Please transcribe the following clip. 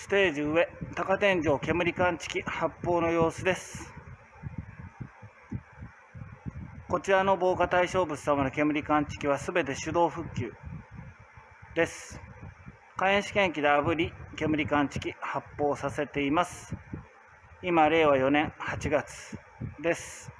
ステージ上、高天井煙感知器発砲の様子です。こちらの防火対象物様の煙感知器は全て手動復旧です。火炎試験機で炙り、煙感知器発砲させています。今、令和4年8月です。